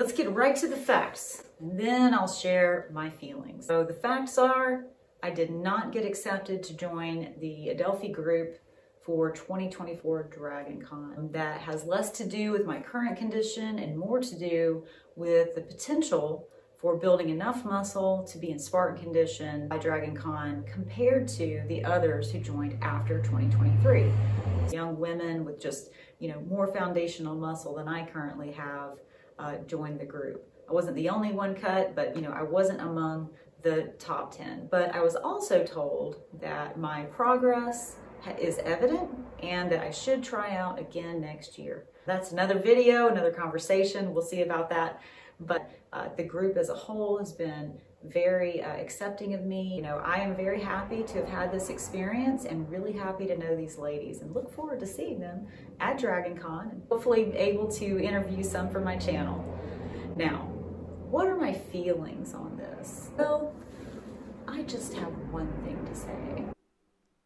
let's get right to the facts. And then I'll share my feelings. So the facts are, I did not get accepted to join the Adelphi group for 2024 Dragon Con. That has less to do with my current condition and more to do with the potential for building enough muscle to be in Spartan condition by Dragon Con compared to the others who joined after 2023. Young women with just, you know, more foundational muscle than I currently have uh, joined the group. I wasn't the only one cut, but you know, I wasn't among the top 10. But I was also told that my progress is evident and that I should try out again next year. That's another video, another conversation. We'll see about that. But uh, the group as a whole has been very uh, accepting of me. You know, I am very happy to have had this experience and really happy to know these ladies and look forward to seeing them at Dragon Con and hopefully able to interview some for my channel. Now, what are my feelings on this? Well, I just have one thing to say.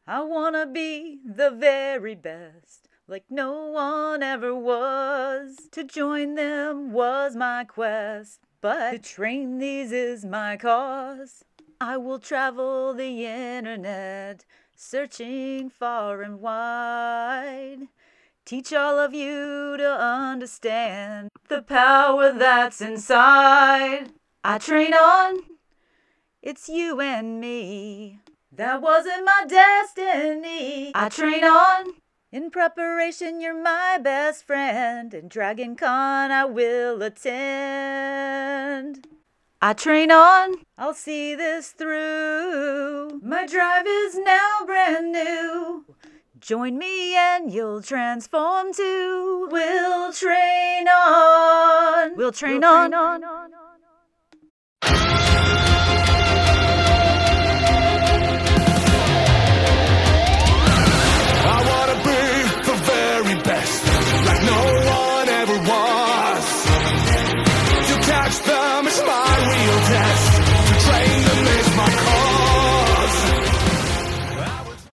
I wanna be the very best, like no one ever was. To join them was my quest, but to train these is my cause. I will travel the internet, searching far and wide. Teach all of you to understand the power that's inside. I train on, it's you and me. That wasn't my destiny. I train on. In preparation, you're my best friend. And Dragon Con, I will attend. I train on. I'll see this through. My drive is now brand new. Join me and you'll transform too. We'll train on. We'll train, we'll train on. on.